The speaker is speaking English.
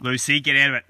Lucy, get out of it.